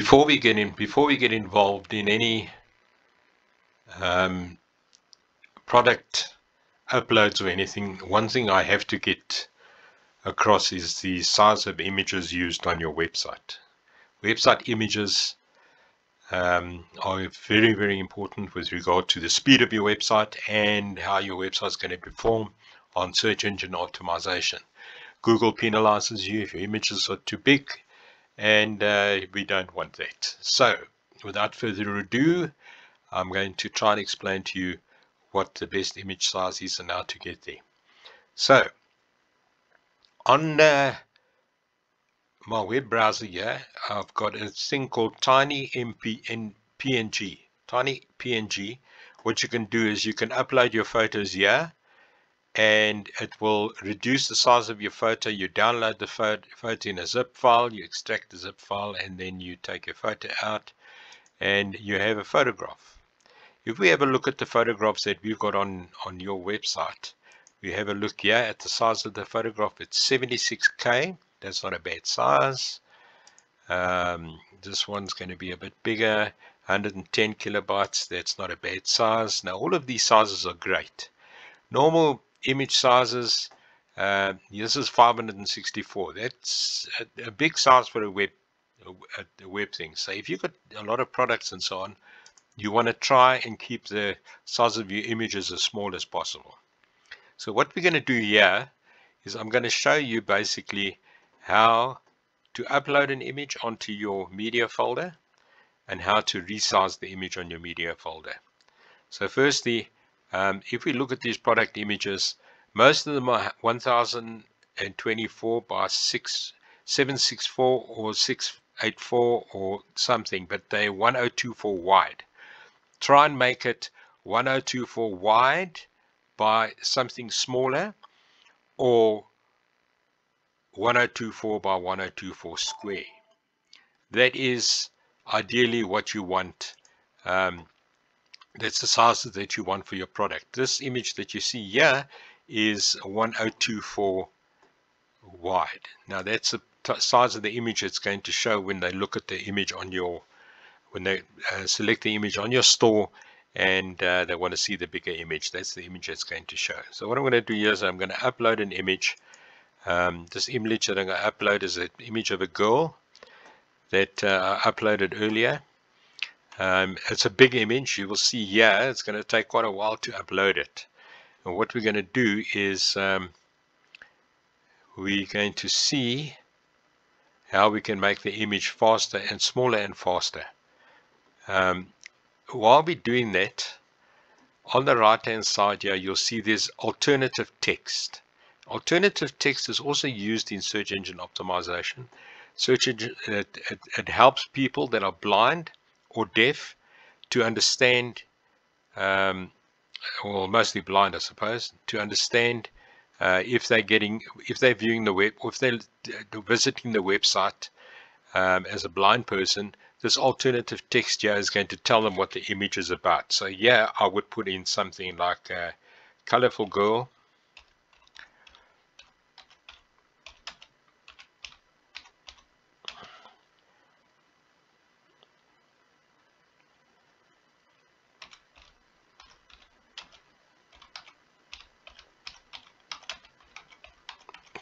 Before we get in, before we get involved in any um, product uploads or anything, one thing I have to get across is the size of images used on your website. Website images um, are very, very important with regard to the speed of your website and how your website is going to perform on search engine optimization. Google penalizes you if your images are too big and uh, we don't want that. So without further ado, I'm going to try and explain to you what the best image size is and how to get there. So on uh, my web browser here, I've got a thing called Tiny MP PNG. Tiny PNG. What you can do is you can upload your photos here and it will reduce the size of your photo. You download the photo in a zip file, you extract the zip file, and then you take your photo out and you have a photograph. If we have a look at the photographs that we've got on, on your website, we have a look here at the size of the photograph. It's 76K. That's not a bad size. Um, this one's going to be a bit bigger. 110 kilobytes. That's not a bad size. Now, all of these sizes are great. Normal image sizes, uh, this is 564. That's a, a, big size for a web a, a web thing. So if you've got a lot of products and so on, you want to try and keep the size of your images as small as possible. So what we're going to do here is I'm going to show you basically how to upload an image onto your media folder and how to resize the image on your media folder. So firstly, um, if we look at these product images, most of them are 1024 by 6, 764 or 684 or something, but they're 1024 wide. Try and make it 1024 wide by something smaller or 1024 by 1024 square. That is ideally what you want um, that's the size that you want for your product. This image that you see here is 1024 wide. Now that's the size of the image it's going to show when they look at the image on your, when they uh, select the image on your store and uh, they want to see the bigger image. That's the image it's going to show. So what I'm going to do here is I'm going to upload an image. Um, this image that I'm going to upload is an image of a girl that uh, I uploaded earlier. Um, it's a big image. You will see here, it's going to take quite a while to upload it. And what we're going to do is um, we're going to see how we can make the image faster and smaller and faster. Um, while we're doing that, on the right hand side here, you'll see there's alternative text. Alternative text is also used in search engine optimization. Search engine, it, it, it helps people that are blind or deaf to understand, um, or mostly blind, I suppose, to understand uh, if they're getting, if they're viewing the web, or if they're visiting the website um, as a blind person, this alternative text here is going to tell them what the image is about. So yeah, I would put in something like a colorful girl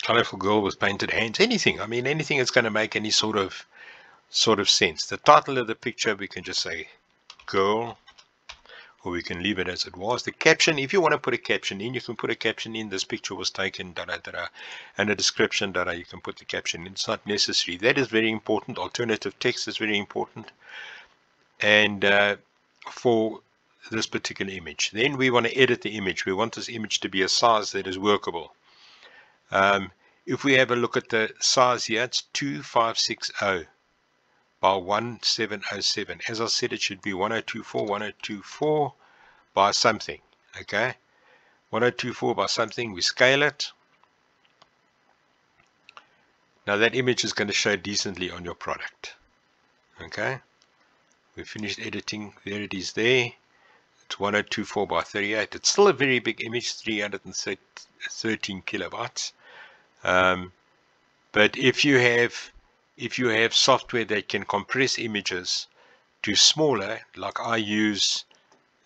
colorful girl with painted hands, anything. I mean, anything that's going to make any sort of sort of sense. The title of the picture, we can just say girl, or we can leave it as it was. The caption, if you want to put a caption in, you can put a caption in. This picture was taken, da da da, da and a description, da da. You can put the caption in. It's not necessary. That is very important. Alternative text is very important. And uh, for this particular image. Then we want to edit the image. We want this image to be a size that is workable. Um, if we have a look at the size here, it's 2560 by 1707. As I said, it should be 1024, 1024 by something. Okay, 1024 by something. We scale it. Now that image is going to show decently on your product. Okay, we finished editing. There it is there. It's 1024 by 38. It's still a very big image, 313 kilobytes. Um, but if you have if you have software that can compress images to smaller, like I use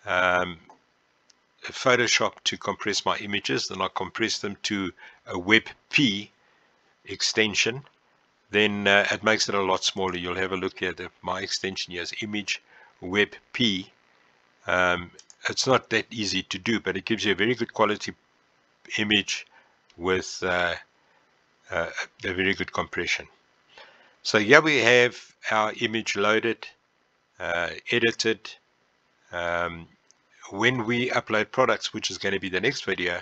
um, Photoshop to compress my images, then I compress them to a WebP extension, then uh, it makes it a lot smaller. You'll have a look at my extension here is image WebP. Um, it's not that easy to do, but it gives you a very good quality image with uh, uh, a very good compression. So here we have our image loaded, uh, edited. Um, when we upload products, which is going to be the next video,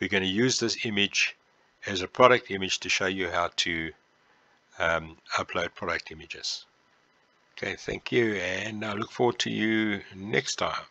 we're going to use this image as a product image to show you how to um, upload product images. Okay, thank you, and I look forward to you next time.